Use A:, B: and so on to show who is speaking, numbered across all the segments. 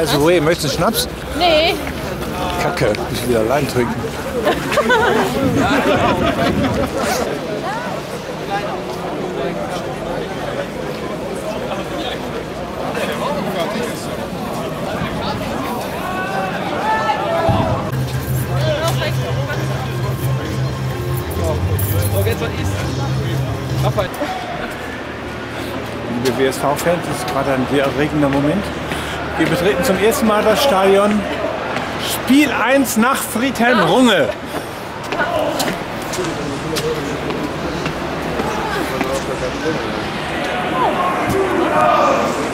A: Also, Ray, möchtest du einen Schnaps?
B: Nee.
A: Kacke, ich will allein trinken. Liebe WSV-Fans, das ist gerade ein sehr erregender Moment. Wir betreten zum ersten Mal das Stadion. Spiel 1 nach Friedhelm Runge. Ole!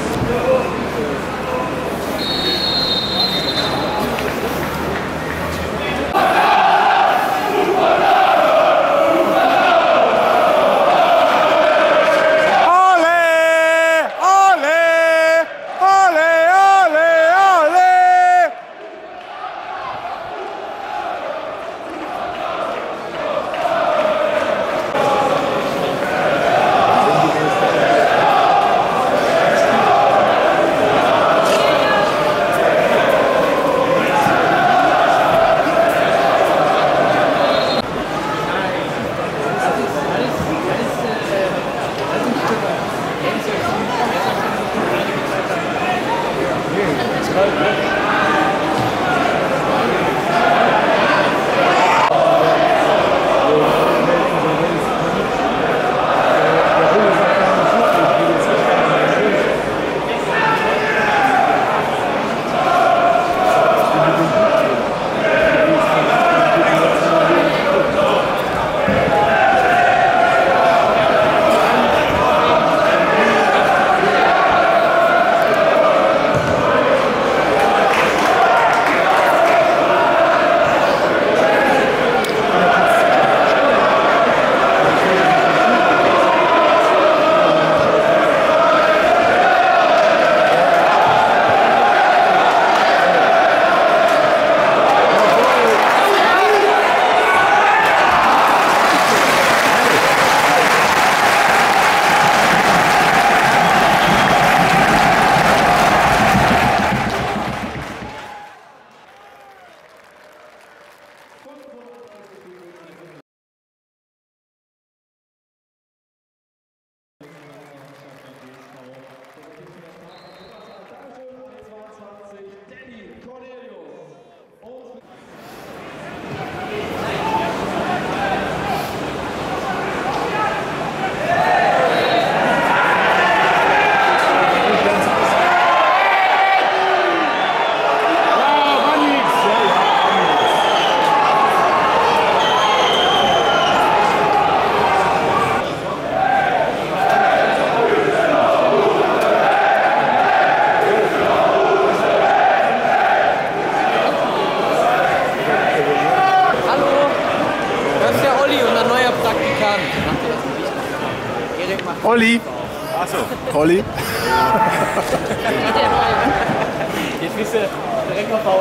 C: Olli.
A: Achso. Olli.
C: Jetzt bist du direkt auf der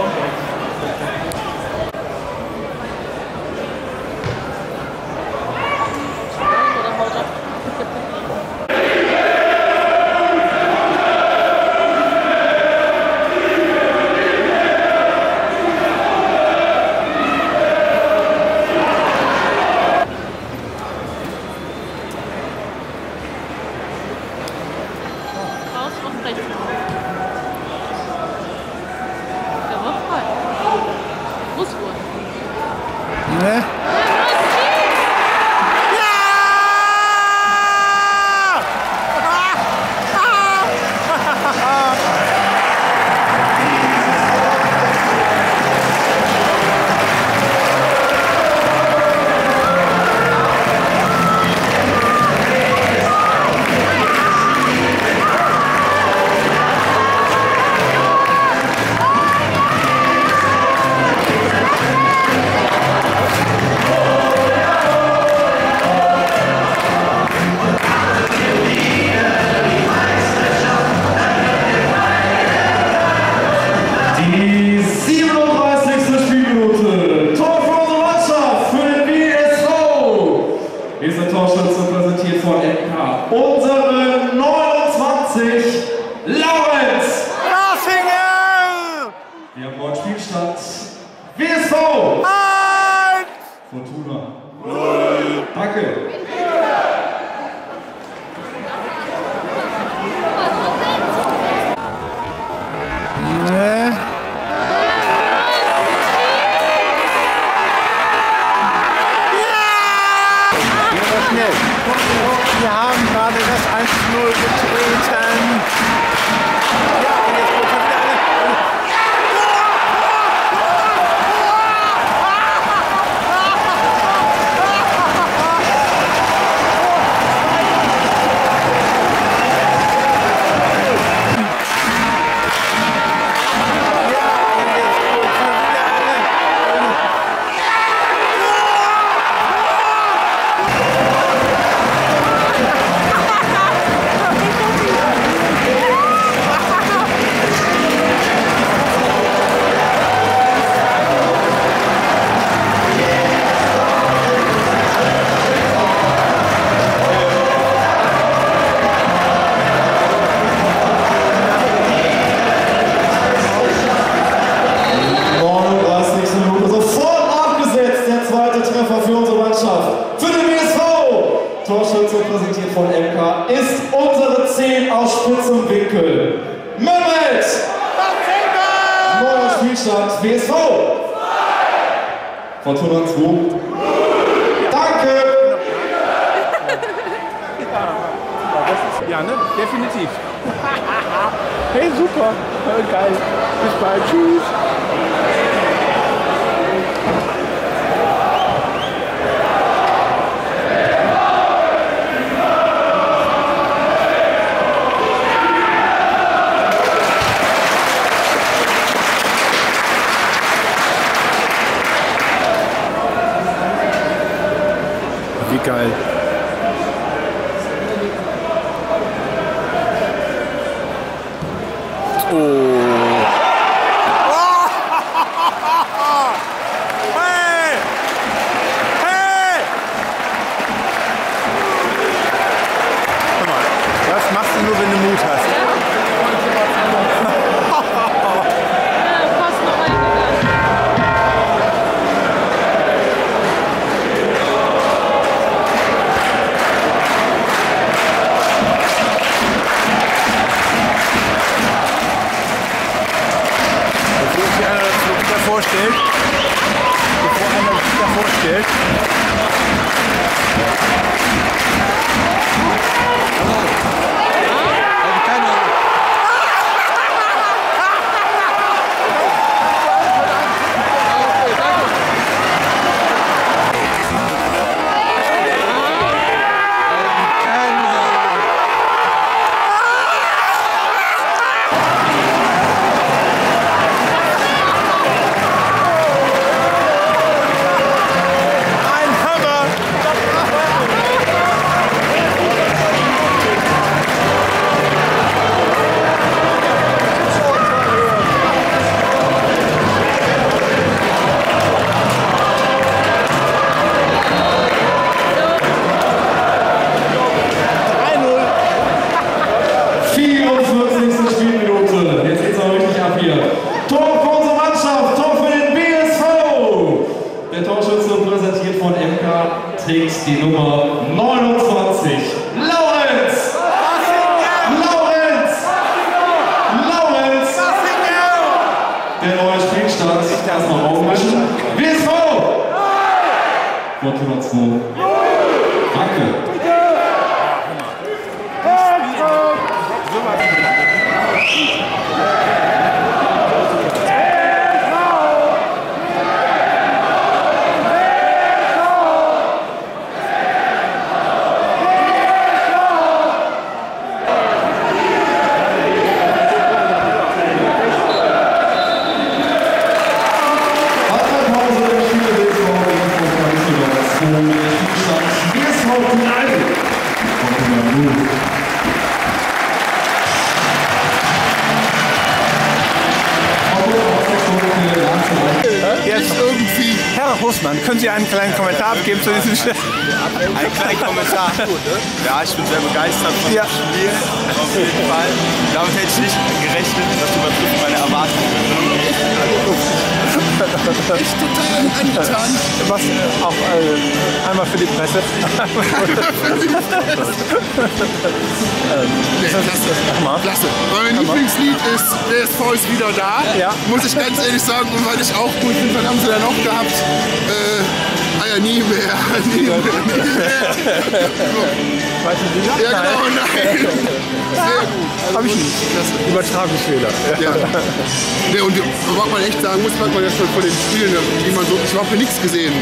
A: Ja, ja ne? Definitiv. hey, super. Geil. Bis bald. Tschüss. 如果。Stadion. Können Sie einen kleinen Kommentar abgeben zu diesem Stadion?
D: Einen kleinen Kommentar. Ne? Ja, ich bin sehr begeistert von
A: ja.
D: dem Spiel. Auf jeden Fall. Damit hätte ich nicht gerechnet, dass du übertrifft meine Erwartungen
E: echt total angetan.
A: Was auch äh, einmal für die Presse.
E: Nee, klasse.
A: Nochmal.
E: Klasse. Mein Lieblingslied ist Der ist ist wieder da.
A: Ja.
E: Muss ich ganz ehrlich sagen. Und weil ich auch gut finde, was haben sie dann auch gehabt? Äh, ah ja, nie mehr. Nie mehr.
A: Weißt du, wie
E: Ja, genau, nein. Sehr gut. Also,
A: Hab ich nicht. Übertragungsfehler.
E: Ja. Nee, und was man echt sagen muss, was man ja schon von den Spielen, die man so, ich habe für nichts gesehen,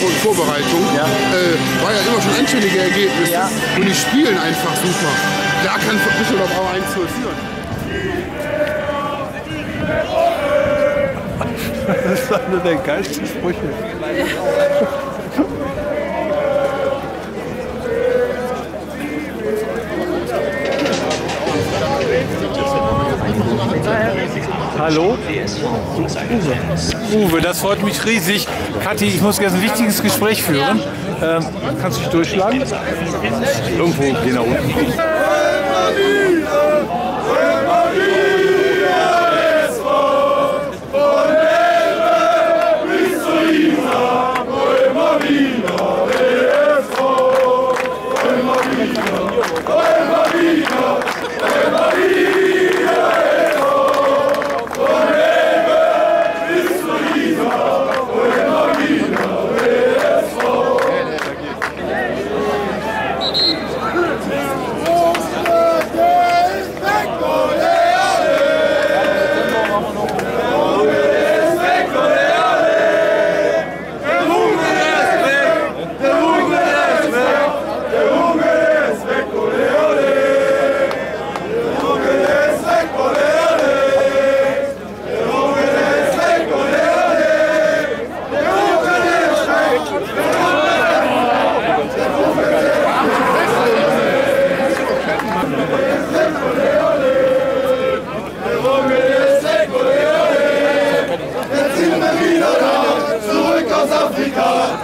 E: von Vorbereitung,
A: Ja.
E: äh, war ja immer schon anständige Ergebnisse.
A: Ja.
E: Und die spielen einfach super. Da kann Düsseldorf auch 1 zu führen.
A: Das ist einer der geilsten Sprüche. Hallo? Uwe, das freut mich riesig. Kathi, ich muss jetzt ein wichtiges Gespräch führen. Ähm, kannst du dich durchschlagen? Irgendwo, geh nach unten.
C: Africa.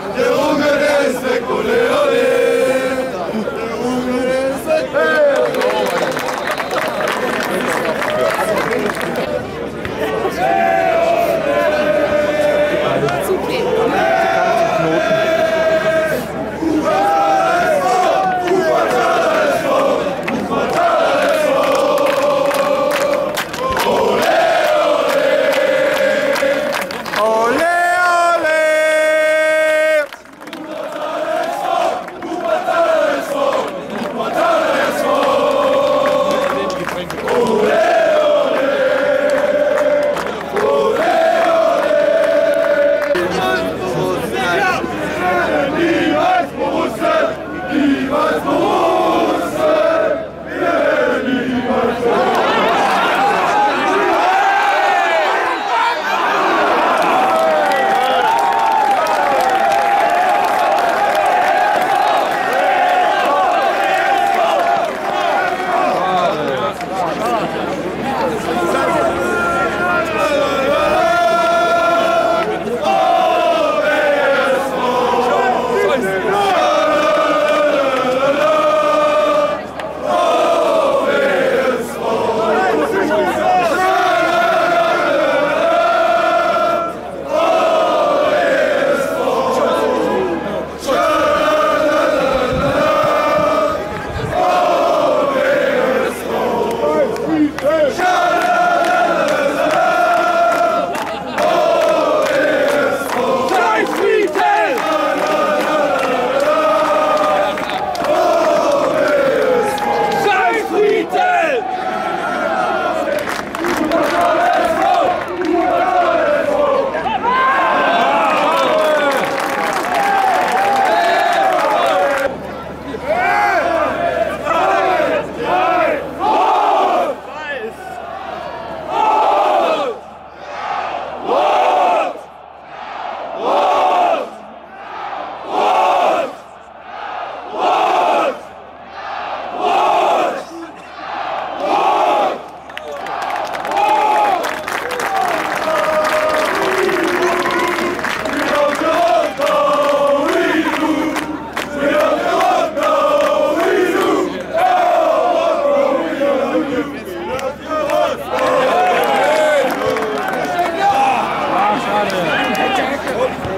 C: Schade.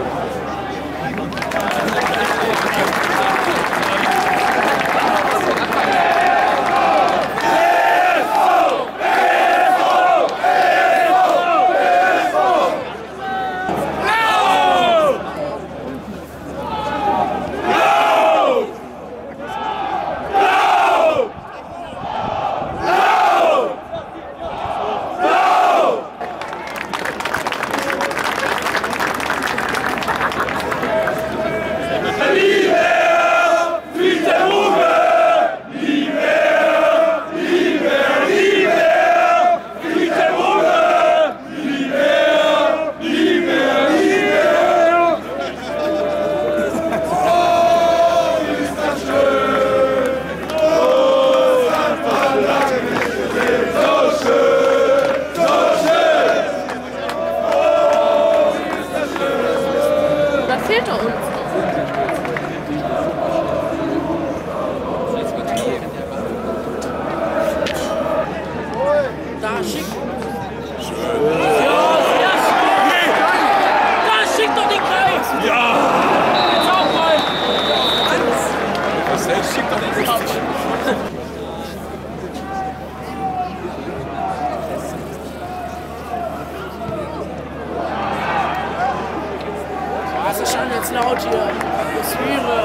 C: Claudia, das wäre